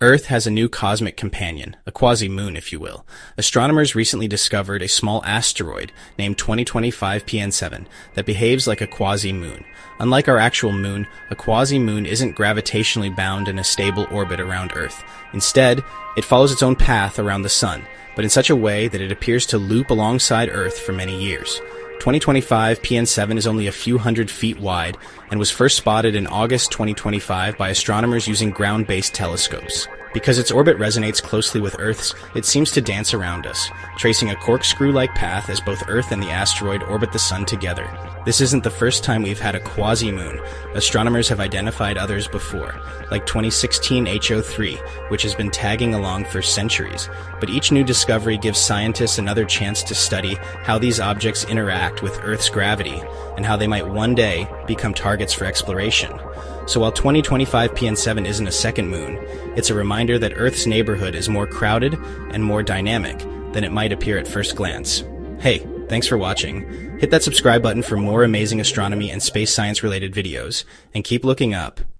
Earth has a new cosmic companion, a quasi-moon if you will. Astronomers recently discovered a small asteroid named 2025 PN7 that behaves like a quasi-moon. Unlike our actual moon, a quasi-moon isn't gravitationally bound in a stable orbit around Earth. Instead, it follows its own path around the sun, but in such a way that it appears to loop alongside Earth for many years. 2025 PN7 is only a few hundred feet wide and was first spotted in August 2025 by astronomers using ground-based telescopes. Because its orbit resonates closely with Earth's, it seems to dance around us, tracing a corkscrew-like path as both Earth and the asteroid orbit the Sun together. This isn't the first time we've had a quasi-moon. Astronomers have identified others before, like 2016 HO3, which has been tagging along for centuries. But each new discovery gives scientists another chance to study how these objects interact with Earth's gravity and how they might one day become targets for exploration. So while 2025 PN7 isn't a second moon, it's a reminder that Earth's neighborhood is more crowded and more dynamic than it might appear at first glance. Hey, thanks for watching. Hit that subscribe button for more amazing astronomy and space science related videos, and keep looking up.